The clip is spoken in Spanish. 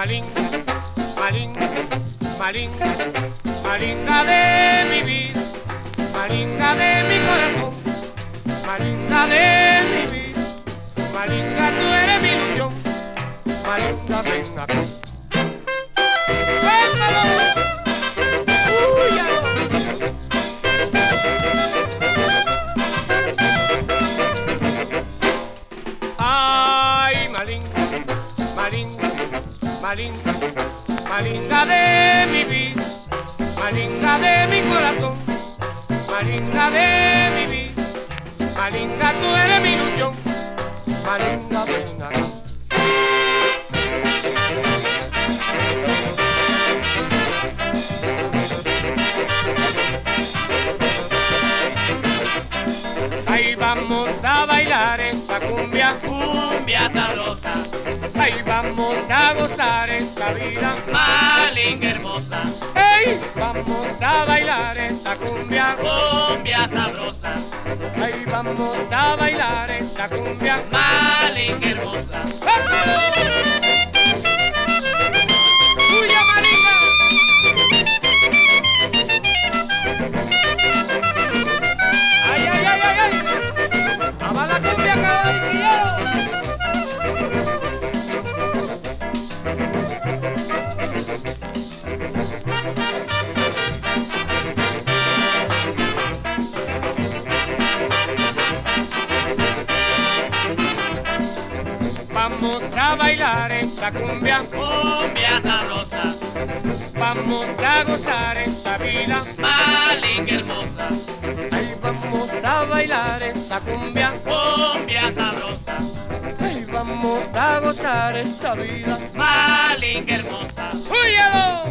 Malín, Malín, Malín, Malinga de mi vida, Malinga de mi corazón, Malinga de mi vida, Malinga tú eres mi ilusión, Malinga ven acá. Ay, Malín, Malín, Malín, Malinga de mi vida, Malinga de mi corazón, Malinga de mi vida, Malinga tú eres mi ilusión, ven acá. Ahí vamos a bailar esta cumbia, Cumbia sabrosa, vamos a gozar esta vida. malinga hermosa, Hey, vamos a bailar esta cumbia, cumbia sabrosa, ahí vamos a bailar esta cumbia. malinga hermosa. ¡Tuya, Vamos a bailar esta cumbia, Cumbia sabrosa, vamos a gozar esta vida. malinga hermosa, Ahí vamos a bailar esta cumbia, cumbia sabrosa, ahí vamos a gozar esta vida. malinga hermosa. ¡Úyalo!